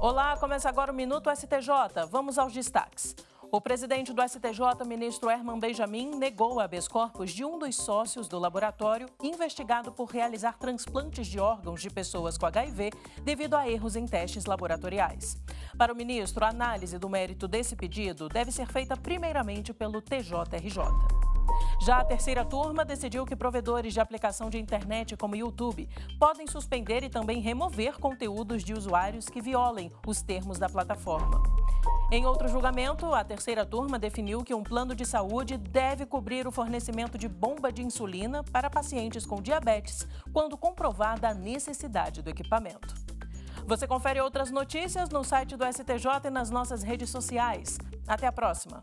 Olá, começa agora o Minuto STJ. Vamos aos destaques. O presidente do STJ, ministro Herman Benjamin, negou habeas corpus de um dos sócios do laboratório investigado por realizar transplantes de órgãos de pessoas com HIV devido a erros em testes laboratoriais. Para o ministro, a análise do mérito desse pedido deve ser feita primeiramente pelo TJRJ. Já a terceira turma decidiu que provedores de aplicação de internet como YouTube podem suspender e também remover conteúdos de usuários que violem os termos da plataforma. Em outro julgamento, a terceira turma definiu que um plano de saúde deve cobrir o fornecimento de bomba de insulina para pacientes com diabetes, quando comprovada a necessidade do equipamento. Você confere outras notícias no site do STJ e nas nossas redes sociais. Até a próxima!